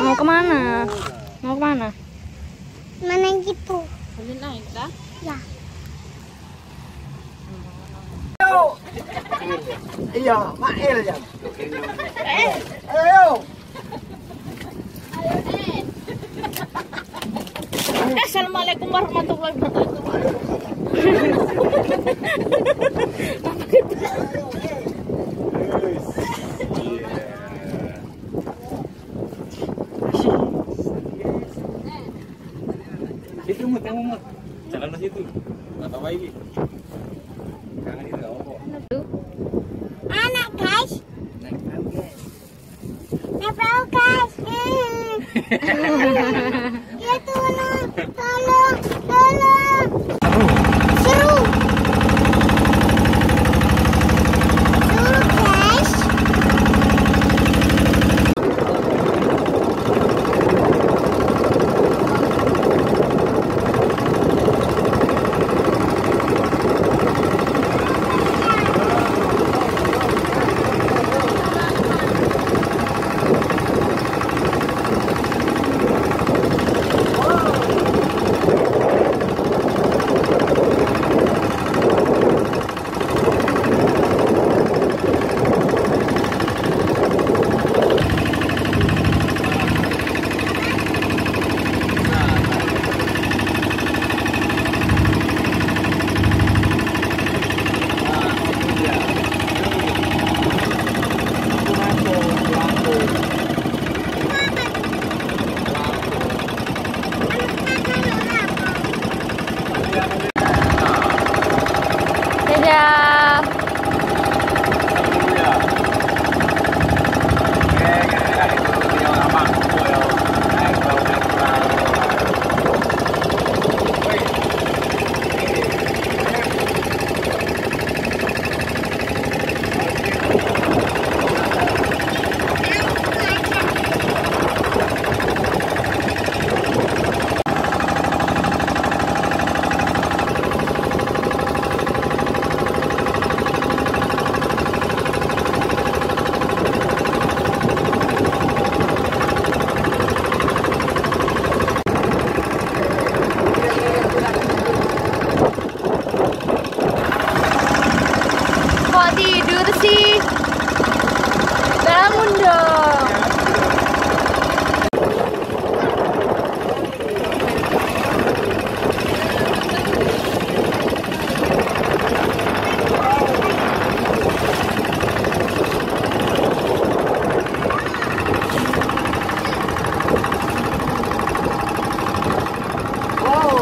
Mau ke mana? Mau ke mana? Mana gitu? Boleh naik dah? Ya. Iya, Mail ya. Ayo. Assalamualaikum warahmatullahi wabarakatuh. Situ mut, kamu mut. Jalan ke situ. Enggak tahu lagi. Kangen itu apa-apa. Anak guys. Naik guys. Naik perahu guys.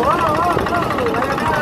わわわわわわわわわわ